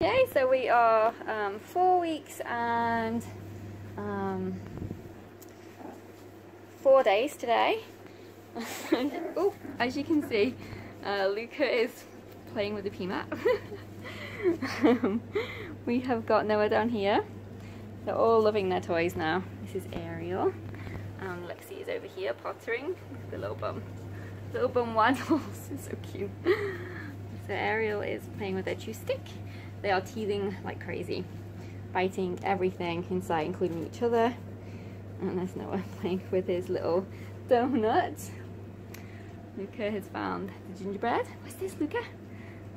Okay, so we are um, four weeks and um, four days today. oh, as you can see, uh, Luca is playing with the PMAT. um, we have got Noah down here. They're all loving their toys now. This is Ariel. And Lexi is over here pottering. The little bum. Little bum waddles. it's so cute. So Ariel is playing with their chew stick. They are teething like crazy, biting everything inside, including each other. And there's Noah playing with his little donut. Luca has found the gingerbread. What's this, Luca?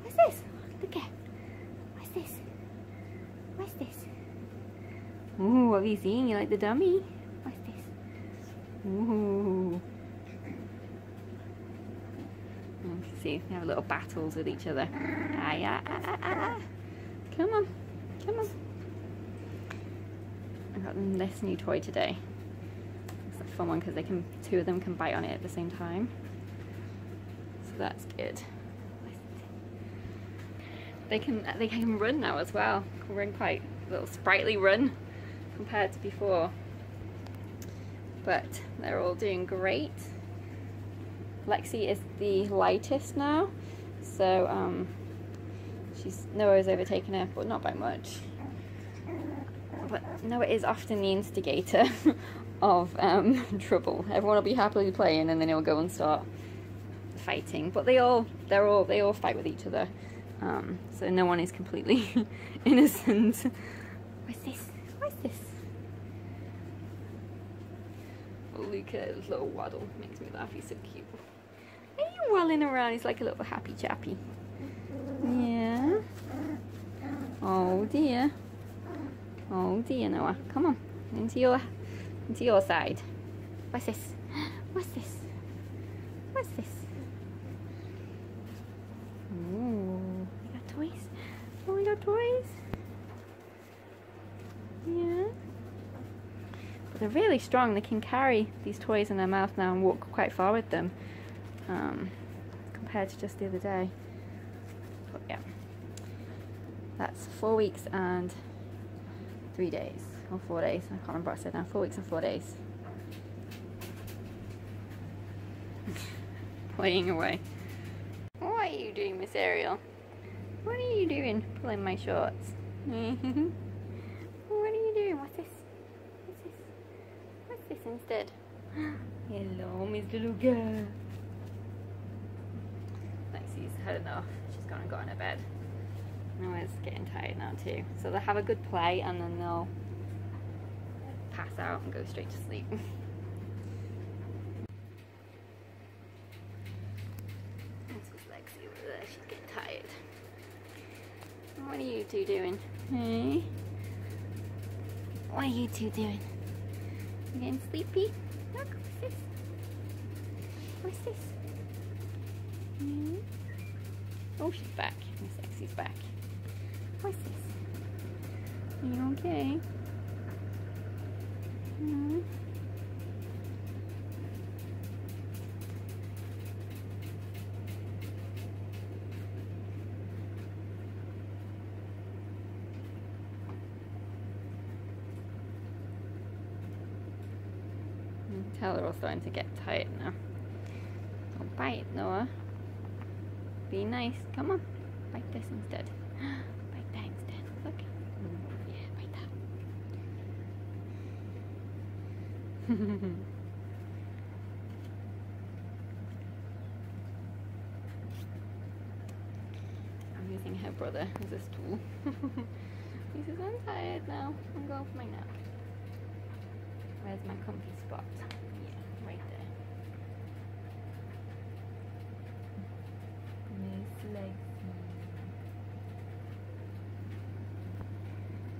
What's this? Luca. What's this? What's this? Ooh, what have you seen? You like the dummy? What's this? Ooh. You can see they have little battles with each other. Ah, yeah, ah, ah, ah. Come on, come on. I got them this new toy today. It's a fun one because they can, two of them can bite on it at the same time. So that's good. They can they can run now as well. Can run quite a little sprightly run compared to before. But they're all doing great. Lexi is the lightest now, so um, she's Noah's overtaken her, but not by much. But Noah is often the instigator of um, trouble. Everyone will be happily playing, and then he'll go and start fighting. But they all they're all they all fight with each other, um, so no one is completely innocent. What's this? What's this? Luca's little waddle makes me laugh. He's so cute. Are you walling around? He's like a little happy chappy. Yeah. Oh dear. Oh dear, Noah. Come on. Into your into your side. What's this? What's this? What's this? Ooh. We got toys. Oh, we got toys. Yeah. But they're really strong. They can carry these toys in their mouth now and walk quite far with them um, compared to just the other day. But yeah, that's four weeks and three days, or four days. I can't remember what I said now. Four weeks and four days. Playing away. What are you doing, Miss Ariel? What are you doing? Pulling my shorts. what are you doing? What's this? What's this? What's this instead? Hello, Miss Little Girl. Lexi's had enough. She's gone and got in her bed. Noah's getting tired now too. So they'll have a good play and then they'll pass out and go straight to sleep. this is Lexi over there. She's getting tired. What are you two doing? Hey? What are you two doing? You getting sleepy? Look, what's this? What's this? Hmm? Oh, she's back. Miss back. Are you okay? Hmm? Tell they're all starting to get tight now. Don't bite, Noah. Be nice. Come on. Bite this instead. bite that instead. Look. Yeah, bite that. I'm using her brother as a stool. he says, I'm tired now. I'm going for my nap. Where's my comfy spot? Yeah, right there. Miss Lexi.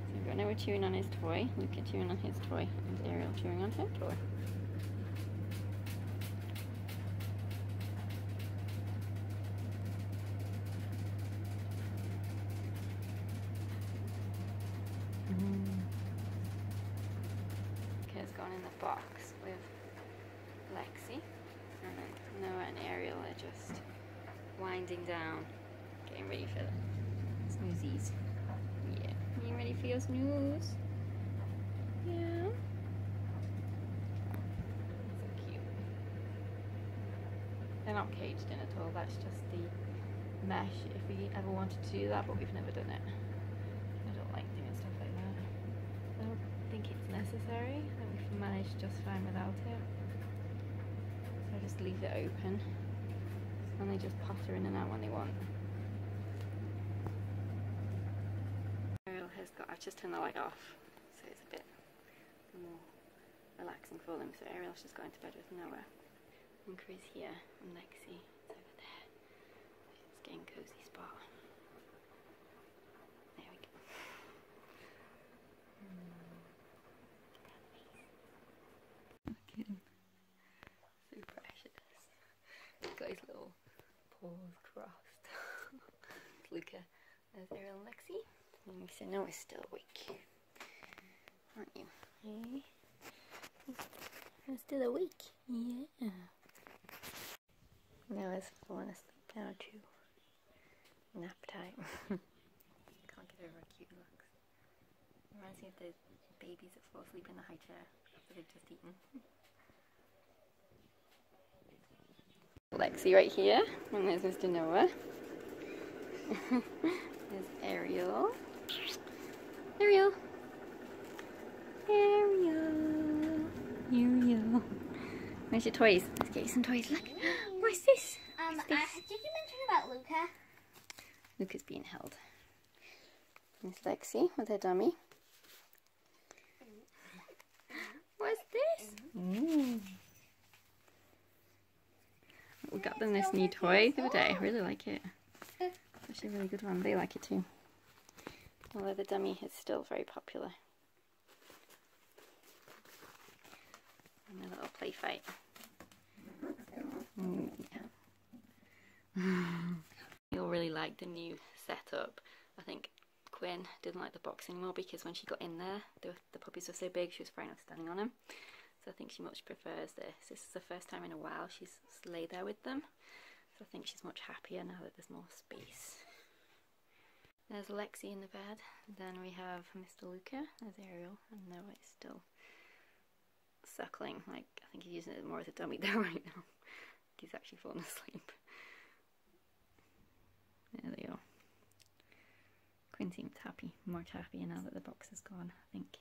So we've got Chewing on his toy, Luca chewing on his toy, and Ariel chewing on her toy. has gone in the box with Lexi. And then Noah and Ariel are just winding down, getting ready for the snoozies. For your snooze. Yeah. So cute. They're not caged in at all, that's just the mesh if we ever wanted to do that, but we've never done it. I don't like doing stuff like that. I don't think it's necessary. Think we've managed just fine without it. So I just leave it open and they just potter in and out when they want. Ariel has got, I've just turned the light off, so it's a bit more relaxing for them. So Ariel's just got into bed with Noah. And Chris here, and Lexi is over there. It's getting cozy spot. There we go. Look at him. So precious. He's got his little paws crossed. Luca. There's Ariel and Lexi. And we said Noah's still awake. Aren't you? Hey? I'm still awake. Yeah. Noah's falling asleep now too. Nap time. Can't get over how cute he looks. Reminds me of the babies that fall asleep in the high chair after they've just eaten. Lexi right here, and there's Mr. Noah. there's Ariel. Ariel. Ariel. Ariel. Where's your toys? Let's get you some toys. Look. What's this? Um, What's I, this? did you mention about Luca? Luca's being held. Miss Lexi with her dummy. What's this? Mm. We got them this new toy the other day. I really like it. It's actually a really good one. They like it too. Although the dummy is still very popular. And a little play fight. Mm, yeah. You'll really like the new setup. I think Quinn didn't like the box anymore because when she got in there, the, the puppies were so big, she was afraid of standing on them. So I think she much prefers this. This is the first time in a while she's lay there with them. So I think she's much happier now that there's more space. There's Lexi in the bed. Then we have Mr. Luca. There's Ariel. And Noah it's still suckling. Like, I think he's using it more as a dummy there right now. He's actually fallen asleep. There they are. Quinn seems happy, much happier now that the box is gone. I think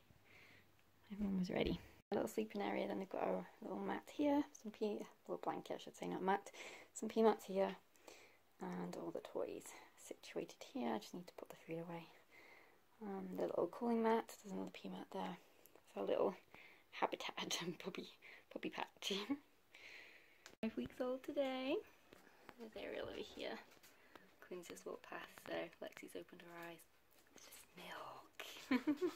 everyone was ready. A little sleeping area, then they've got our little mat here, some pee, little blanket I should say, not mat, some pee mats here, and all the toys situated here. I just need to put the food away. Um, the little cooling mat, there's another pee mat there. It's our little habitat and puppy, puppy patch. Five weeks old today. There's Ariel over here. Quinn's just walked past, so Lexi's opened her eyes. It's just milk.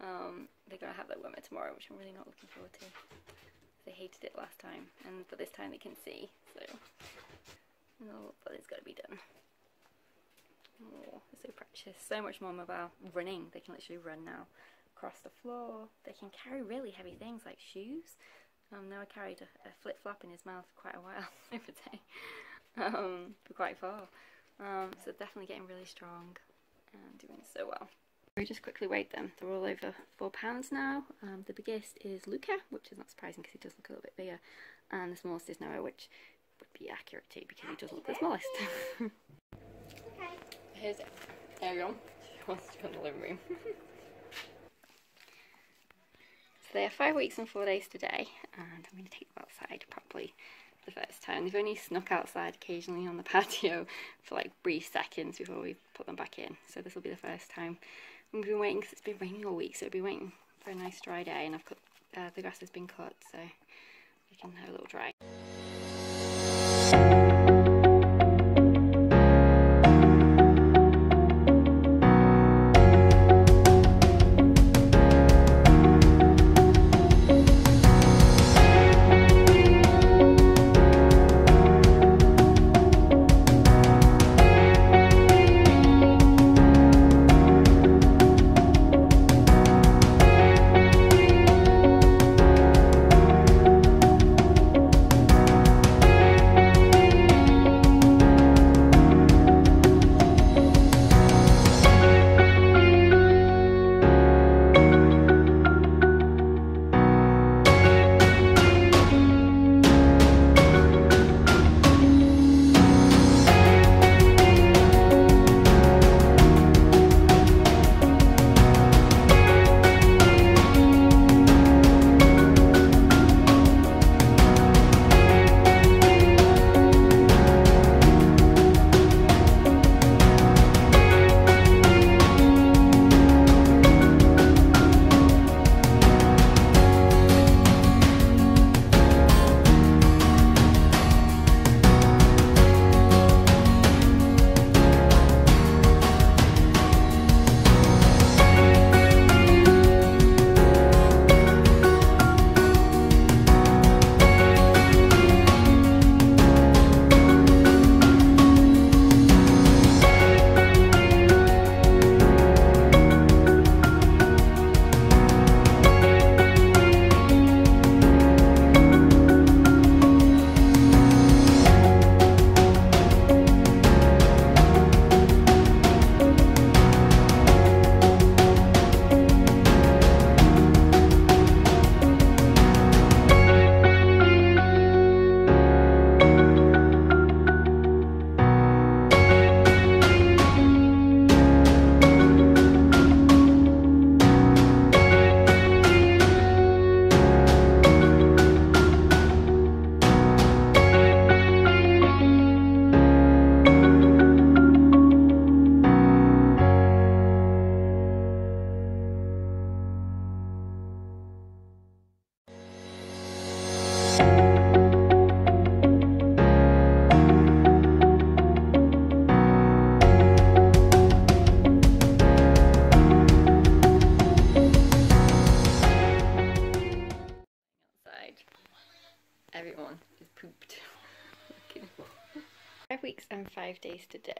um, they're gonna have their wormer tomorrow, which I'm really not looking forward to. They hated it last time, and but this time they can see, so oh, but it's gotta be done. Oh, so precious, so much more mobile. Running, they can literally run now across the floor. They can carry really heavy things like shoes. Um, Noah carried a, a flip flop in his mouth for quite a while other day, um, for quite far. Um, so definitely getting really strong and doing so well. We just quickly weighed them. They're all over four pounds now. Um, the biggest is Luca, which is not surprising because he does look a little bit bigger, and the smallest is Noah, which would be accurate too because he does look the smallest. Okay. Here's Ariel. She wants to go in the living room. so they are five weeks and four days today, and I'm going to take them outside probably the first time. They've only snuck outside occasionally on the patio for like brief seconds before we put them back in. So this will be the first time. We've been waiting because it's been raining all week, so we'll be waiting for a nice dry day, and I've cut uh, the grass has been cut, so we can have a little dry.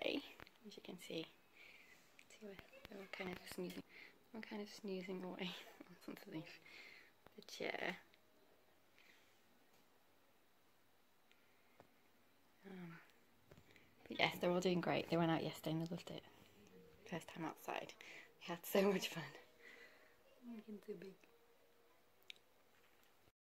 As you can see. See where they're all kind of snoozing, all kind of snoozing away underneath the chair. Um, but yes, they're all doing great. They went out yesterday and they loved it. First time outside. We had so much fun. Big.